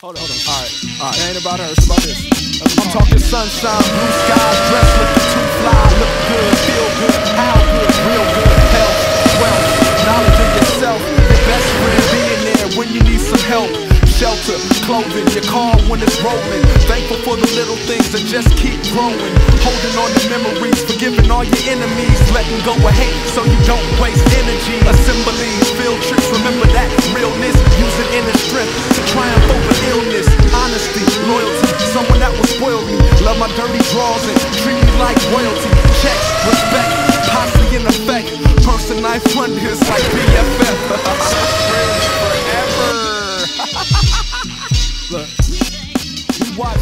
Hold on, hold on. Alright, alright. It ain't about her, it's about this. I'm talking sunshine, blue skies, dress looking too fly, look good, feel good, how good, real good, health, wealth, knowledge of yourself, your best friend being there when you need some help. Shelter, clothing, your car when it's rolling. Thankful for the little things that just keep growing. Holding on to memories, forgiving all your enemies, letting go of hate so you don't someone that will spoil me. Love my dirty draws and treat me like royalty. Checks, respect, possibly in effect. Person I fund is like BFF. forever. Look, we watch